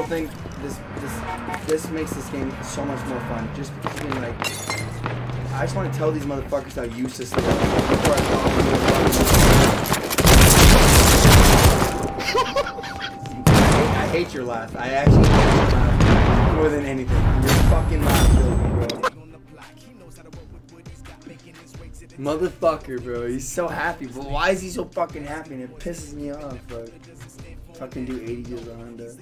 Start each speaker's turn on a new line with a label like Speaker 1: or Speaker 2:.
Speaker 1: I think this this this makes this game so much more fun. Just because being like, I just want to tell these motherfuckers how useless they are. I hate your laugh. I actually hate your laugh more than anything. Your fucking laugh killed me, bro. Motherfucker, bro. He's so happy. But why is he so fucking happy? And it pisses me off, bro. Fucking do 80 years on Honda.